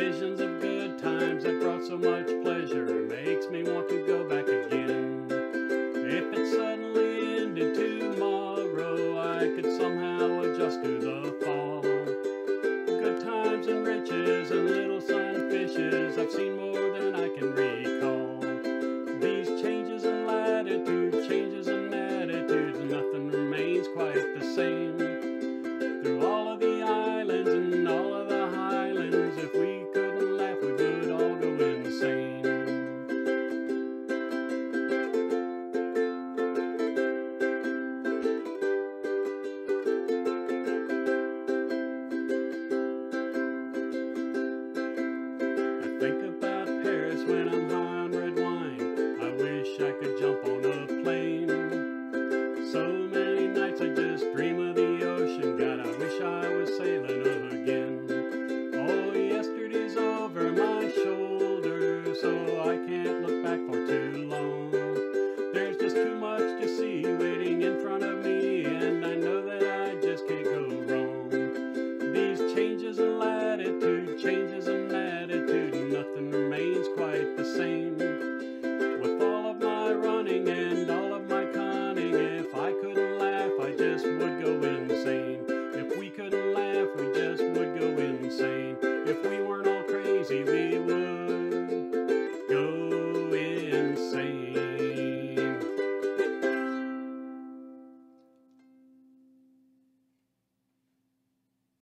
Visions of good times that brought so much pleasure makes me want to go back again. If it suddenly ended tomorrow, I could somehow adjust to the fall. Good times and riches and little sunfishes, I've seen more than I can read. up on a plane.